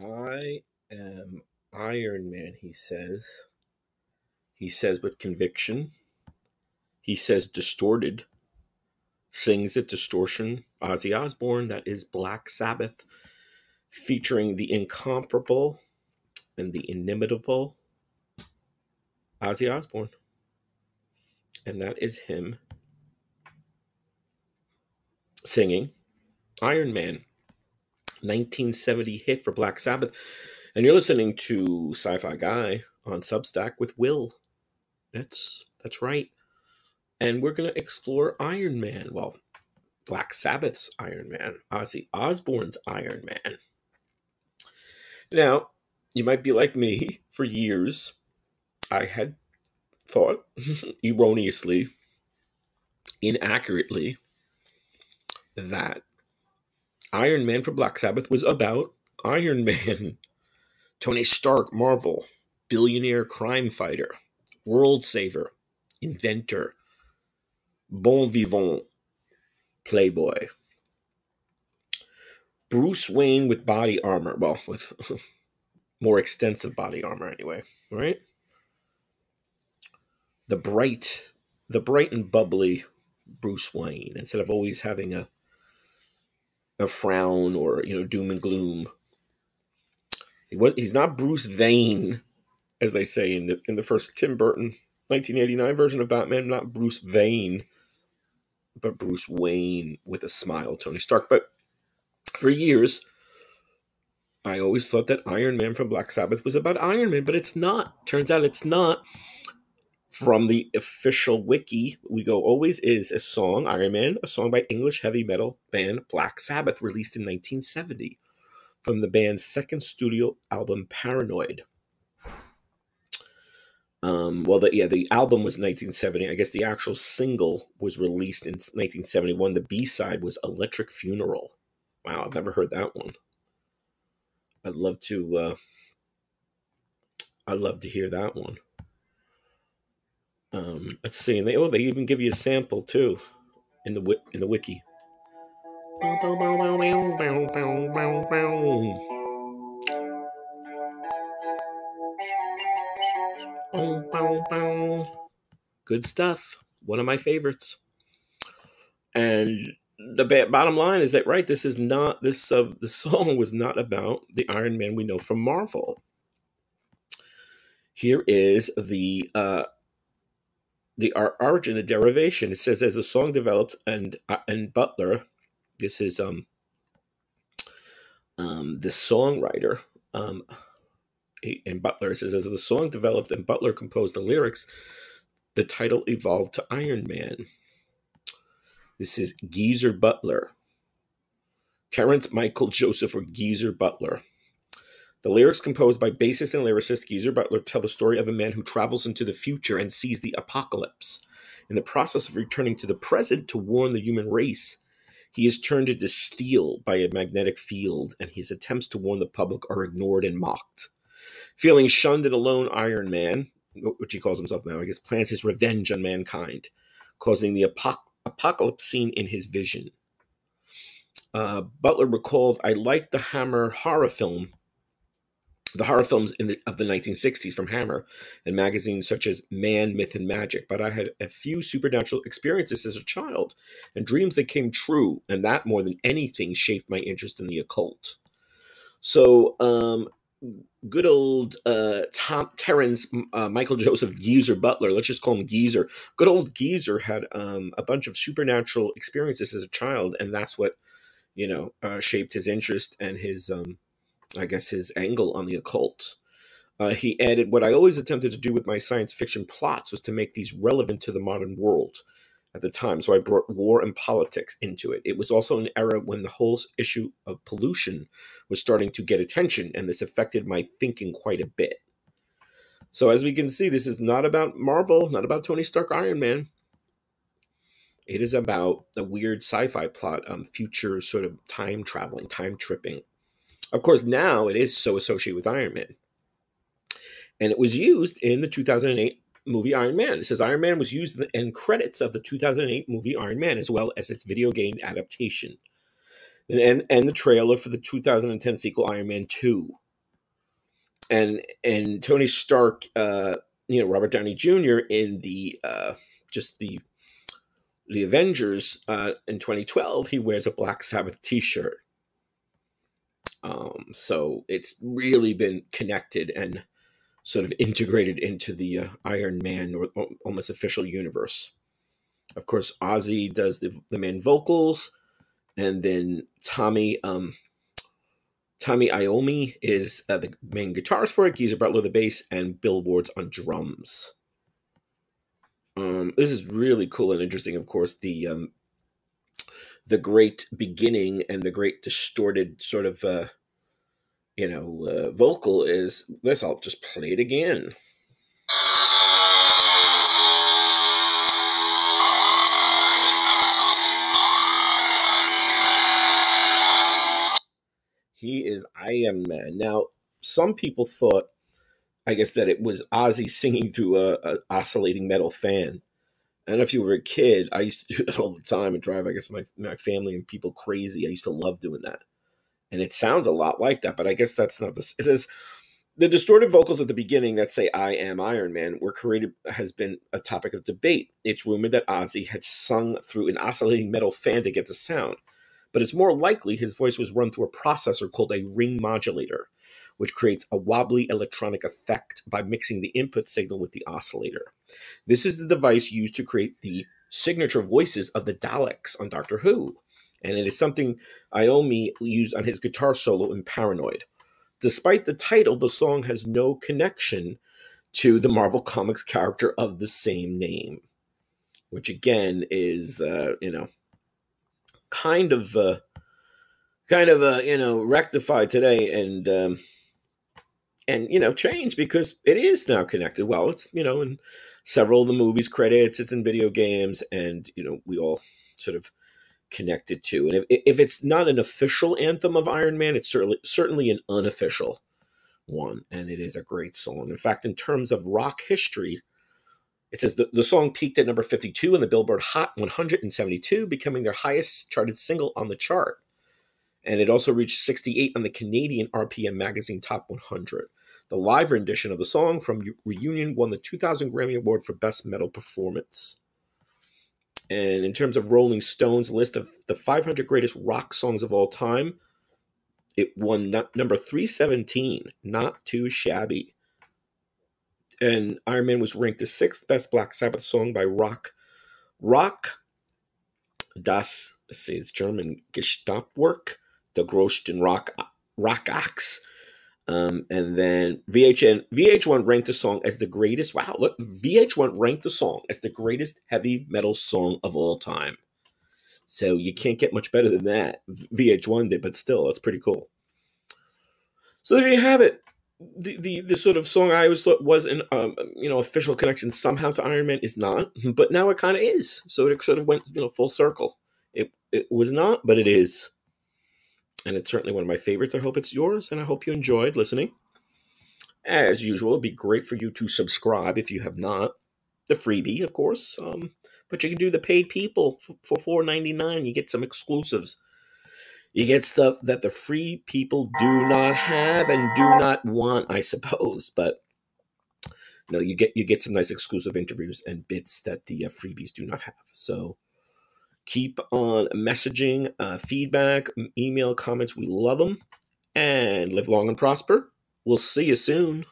I am Iron Man, he says. He says with conviction. He says distorted. Sings it distortion. Ozzy Osbourne, that is Black Sabbath, featuring the incomparable and the inimitable Ozzy Osbourne. And that is him singing Iron Man. 1970 hit for Black Sabbath. And you're listening to Sci-Fi Guy on Substack with Will. That's that's right. And we're going to explore Iron Man. Well, Black Sabbath's Iron Man, Ozzy Osbourne's Iron Man. Now, you might be like me. For years, I had thought, erroneously, inaccurately, that Iron Man for Black Sabbath was about Iron Man. Tony Stark, Marvel, billionaire crime fighter, world saver, inventor, bon vivant, playboy. Bruce Wayne with body armor. Well, with more extensive body armor anyway, right? The bright, the bright and bubbly Bruce Wayne, instead of always having a a frown or you know doom and gloom. He's not Bruce Vane, as they say in the in the first Tim Burton 1989 version of Batman. Not Bruce Vane, but Bruce Wayne with a smile. Tony Stark. But for years, I always thought that Iron Man from Black Sabbath was about Iron Man, but it's not. Turns out it's not from the official wiki, we go always is a song, Iron Man, a song by English heavy metal band Black Sabbath, released in 1970 from the band's second studio album, Paranoid. Um, well, the, yeah, the album was 1970. I guess the actual single was released in 1971. The B side was Electric Funeral. Wow, I've never heard that one. I'd love to. Uh, I'd love to hear that one. Um, let's see, and they oh they even give you a sample too in the in the wiki. Good stuff. One of my favorites. And the bottom line is that right, this is not this. Uh, the song was not about the Iron Man we know from Marvel. Here is the uh, the origin, the derivation. It says as the song developed, and uh, and Butler, this is um um the songwriter um and Butler says as the song developed and Butler composed the lyrics, the title evolved to Iron Man. This is Geezer Butler. Terence Michael Joseph or Geezer Butler. The lyrics composed by bassist and lyricist Geezer Butler tell the story of a man who travels into the future and sees the apocalypse. In the process of returning to the present to warn the human race, he is turned into steel by a magnetic field, and his attempts to warn the public are ignored and mocked. Feeling shunned and alone, Iron Man, which he calls himself now, I guess, plans his revenge on mankind, causing the apoc- apocalypse scene in his vision. Uh, Butler recalled, I liked the Hammer horror film the horror films the, of the 1960s from Hammer and magazines such as Man, Myth, and Magic. But I had a few supernatural experiences as a child and dreams that came true, and that more than anything shaped my interest in the occult. So, um, good old uh, Tom Terence uh, Michael Joseph Geezer Butler, let's just call him Geezer. Good old Geezer had um, a bunch of supernatural experiences as a child, and that's what you know uh, shaped his interest and his um, I guess, his angle on the occult. Uh, he added, What I always attempted to do with my science fiction plots was to make these relevant to the modern world at the time. So I brought war and politics into it. It was also an era when the whole issue of pollution was starting to get attention, and this affected my thinking quite a bit. So, as we can see, this is not about Marvel, not about Tony Stark Iron Man. It is about a weird sci fi plot, um, future sort of time traveling, time tripping. Of course, now it is so associated with Iron Man. And it was used in the 2008 movie Iron Man. It says Iron Man was used in the end credits of the 2008 movie Iron Man, as well as its video game adaptation. And, and, and the trailer for the 2010 sequel Iron Man 2. and and Tony Stark, uh, you know, Robert Downey Jr. in the uh, just the the Avengers uh, in 2012, he wears a Black Sabbath T-shirt. Um, so it's really been connected and sort of integrated into the uh, Iron Man or, or, almost official universe. Of course, Ozzy does the, the main vocals, and then Tommy um, Tommy Iommi is uh, the main guitarist for it. Geezer Butler the bass, and Bill Ward's on drums. Um, this is really cool and interesting. Of course, the um, the great beginning and the great distorted sort of uh, you know uh, vocal is this. I'll just play it again. He is Iron Man. Now, some people thought I guess that it was Ozzy singing through a, a, oscillating metal fan. And if you were a kid, I used to do that all the time and drive, I guess, my, my family and people crazy. I used to love doing that. And it sounds a lot like that, but I guess that's not the. It says the distorted vocals at the beginning that say "I am Iron Man" were created has been a topic of debate. It's rumored that Ozzy had sung through an oscillating metal fan to get the sound, but it's more likely his voice was run through a processor called a ring modulator, which creates a wobbly electronic effect by mixing the input signal with the oscillator. This is the device used to create the signature voices of the Daleks on Doctor Who, and it is something Iommi used on his guitar solo in Paranoid. Despite the title, the song has no connection to the Marvel Comics character of the same name, which again is, uh, you know, kind of, uh, kind of, uh, you know, rectified today, and um, and you know change because it is now connected well it's you know in several of the movies credits it's in video games and you know we all sort of connected to and if, if it's not an official anthem of iron man it's certainly certainly an unofficial one and it is a great song in fact in terms of rock history it says the, the song peaked at number 52 in the billboard hot 172 becoming their highest charted single on the chart and it also reached 68 on the Canadian RPM Magazine Top 100. The live rendition of the song from Reunion won the 2000 Grammy Award for Best Metal Performance. And in terms of Rolling Stone's list of the 500 greatest rock songs of all time, it won number 317, not too shabby. And Iron Man was ranked the sixth best Black Sabbath song by Rock Rock Das says German Gesamtwerk, the Großen Rock Rock Axe um, and then VHN VH1 ranked the song as the greatest. Wow, look, VH1 ranked the song as the greatest heavy metal song of all time. So you can't get much better than that. VH1 did, but still, that's pretty cool. So there you have it. The, the the sort of song I always thought was an um, you know official connection somehow to Iron Man is not, but now it kind of is. So it sort of went you know full circle. It it was not, but it is and it's certainly one of my favorites. I hope it's yours, and I hope you enjoyed listening. As usual, it'd be great for you to subscribe if you have not. The freebie, of course, um, but you can do the paid people for four ninety nine. You get some exclusives. You get stuff that the free people do not have and do not want, I suppose. But no, you get you get some nice exclusive interviews and bits that the uh, freebies do not have. So Keep on messaging, uh, feedback, email, comments. We love them. And live long and prosper. We'll see you soon.